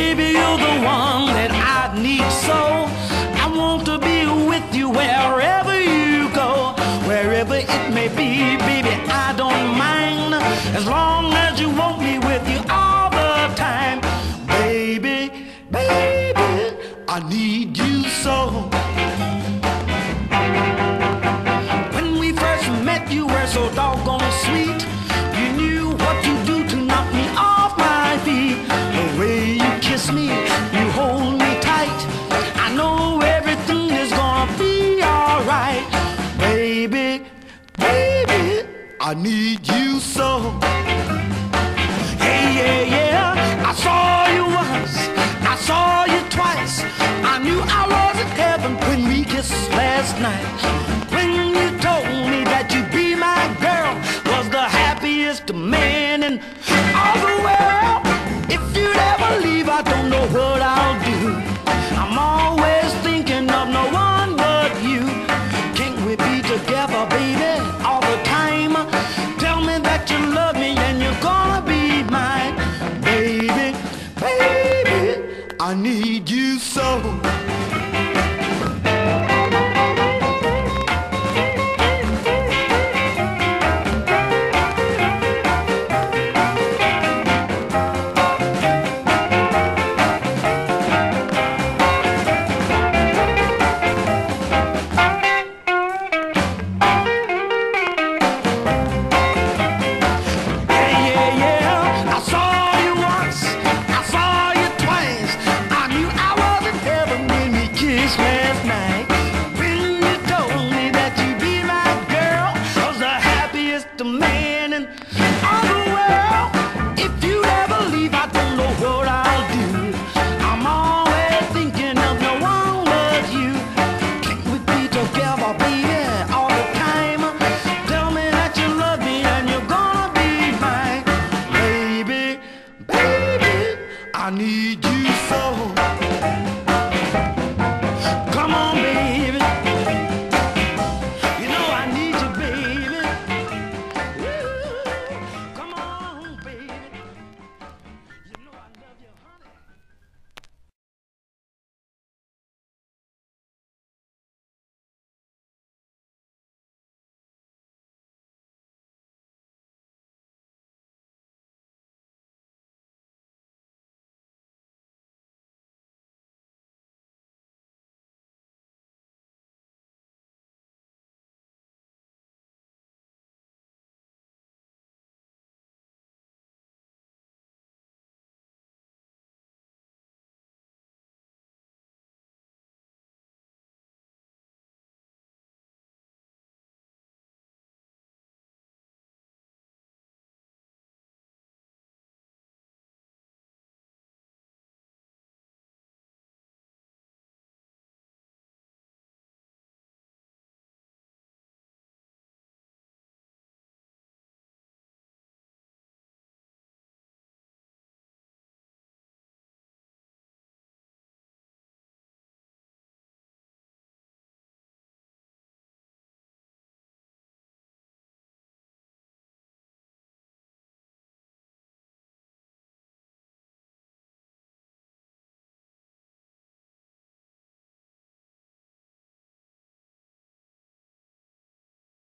Baby, you're the one that I need so. I want to be with you wherever you go, wherever it may be. Baby, I don't mind as long as you want me with you all the time. Baby, baby, I need you so. Me, you hold me tight. I know everything is gonna be alright, baby, baby. I need you so. Yeah, yeah, yeah. I saw you once, I saw you twice. I knew I was in heaven when we kissed last night. I need you so. a man in all the world. If you ever leave, I don't know what I'll do. I'm always thinking of no one but you. Can't we be together, baby, all the time? Tell me that you love me and you're gonna be mine, baby, baby. I need you so.